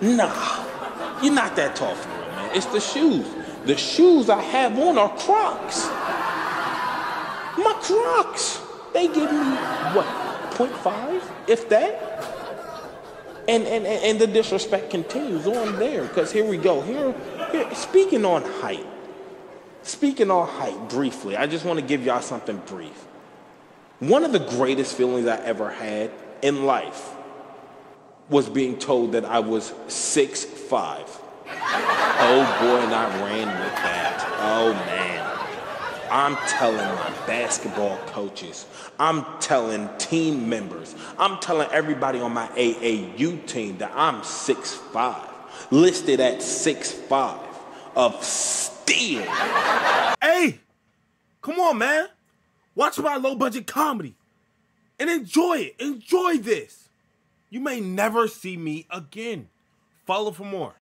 Nah, you're not that tall for real, man. It's the shoes. The shoes I have on are Crocs. My Crocs. They give me what, 0.5, if that? And, and, and the disrespect continues on there because here we go. Here, here, speaking on height, speaking on height briefly, I just want to give y'all something brief. One of the greatest feelings I ever had in life was being told that I was six five. Oh boy, and I ran with that. Oh man. I'm telling my basketball coaches, I'm telling team members, I'm telling everybody on my AAU team that I'm 6'5, listed at six 6'5 of steel. Hey, come on, man. Watch my low budget comedy and enjoy it. Enjoy this. You may never see me again. Follow for more.